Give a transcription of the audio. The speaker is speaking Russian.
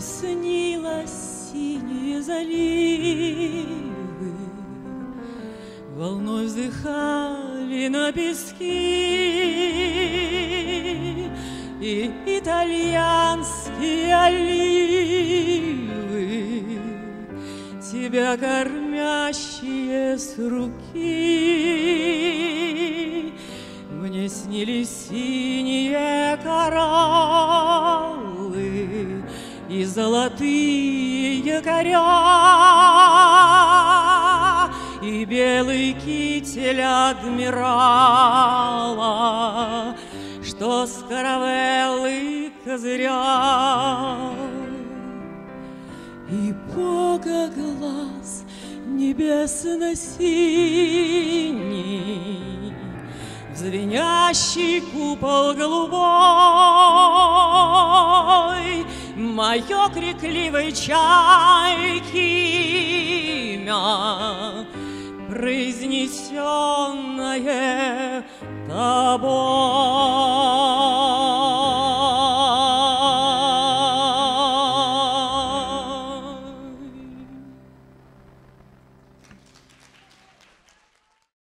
снилось синие заливы, Волной вздыхали на пески И итальянские оливы, Тебя кормящие с руки. Мне снились синие кораллы И золотые якоря И белый китель адмирала Что с каравеллы козырял И Бога глаз небесно-синий звенящий купол голубой Мое крикливой чайки имя, Произнесенное тобой.